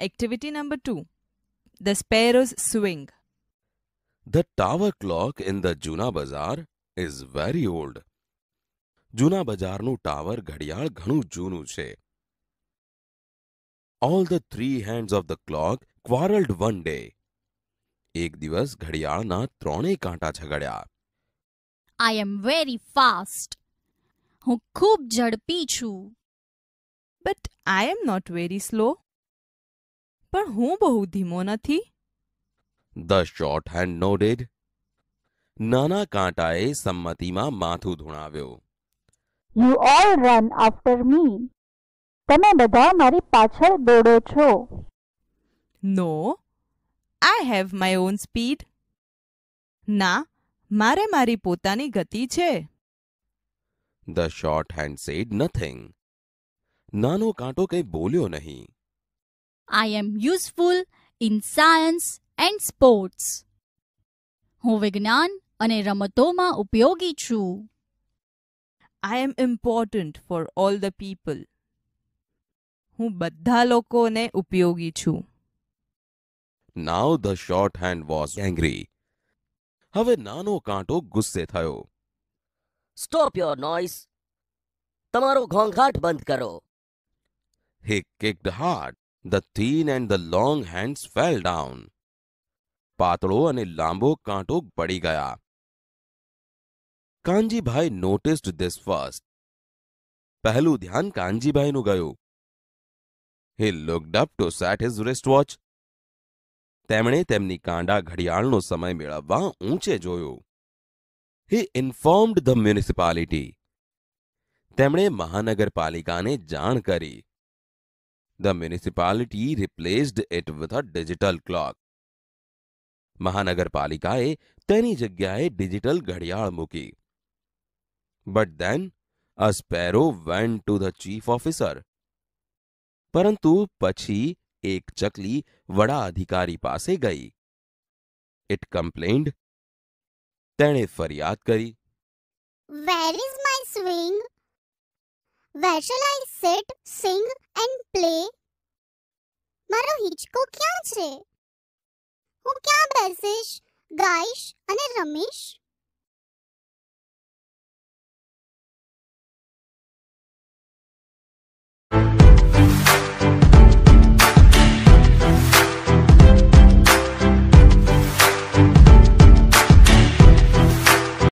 Activity number two The Sparrow's Swing. The tower clock in the Juna Bazaar is very old. જૂના બજારનું tower ઘડિયાળ ઘણું જૂનું છે all the three hands of the clock quarrelled one day એક દિવસ ઘડિયાળના ત્રણેય કાંટા છગડ્યા આઈ એમ વેરી ફાસ્ટ હું ખૂબ ઝડપી છું But I am not very slow. પણ હું બહુ ધીમો નથી? ધ શોર્ટ હેન્ડ નોડેડ નાના કાંટાએ સંમતિમાં માથું ધૂણાવ્યો. You all run after me તમે બધા મારી પાછળ દોડો છો. No I have my own speed ના મારે મારી પોતાની ગતિ છે. The short hand said nothing નાનો કાંટો કંઈ બોલ્યો નહીં. I am useful in science and sports હું વિજ્ઞાન અને રમતોમાં ઉપયોગી છું I am important for all the people હું બધા લોકોને ઉપયોગી છું now the short hand was angry હવે નાનો કાંટો ગુસ્સે થયો સ્ટોપ યોર નોઇસ તમારો ઘોંઘાટ બંધ કરો He kicked hard. The thin and the long hands fell down પાતળો અને લાંબો કાંટો પડી ગયા. કાનજીભાઈ નોટિસ્ડ ધીસ ફર્સ્ટ પહેલું ધ્યાન કાનજીભાઈનું ગયું. He looked up to see his wrist watch તેમણે તેમની કાંડા ઘડિયાળનો સમય મેળવવા ઊંચે જોયું. હી ઇન્ફોર્મ્ડ ધ મ્યુનિસિપાલિટી તેમણે મહાનગરપાલિકાને જાણ કરી. The municipality replaced it with a digital clock. મહાનગરપાલિકાએ તેની જગ્યાએ ડિજિટલ ઘડિયાળ મૂકી but then a sparrow went to the chief officer પરંતુ પછી એક ચકલી વડા અધિકારી પાસે ગઈ ઇટ કમ્પ્લેન્ડ તેણે ફરિયાદ કરી Where is my swing? Where shall I sit, sing and play? મારો હિંચકો ક્યાં છે હું ક્યાં બેસીશ ગાઈશ અને રમીશ